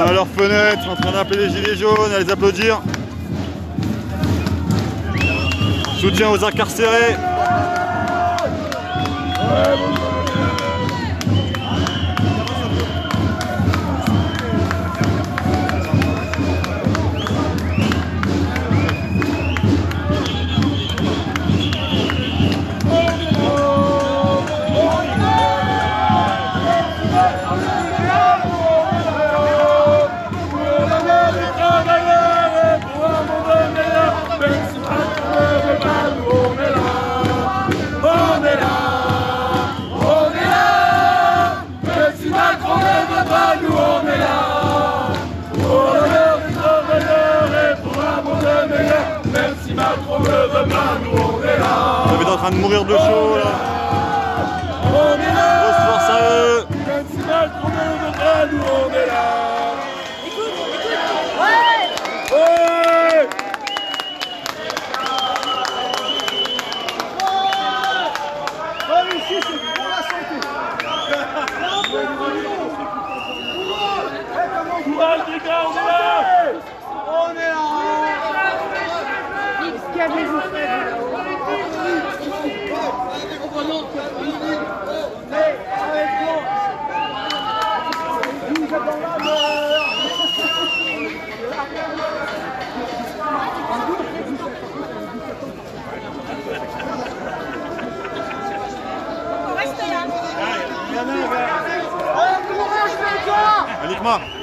à leur fenêtre, en train d'appeler les gilets jaunes, à les applaudir. Soutien aux incarcérés. Train de mourir de chaud là. Grosse force à eux. Écoute, écoute Ouais ici, c'est pour la santé. 梦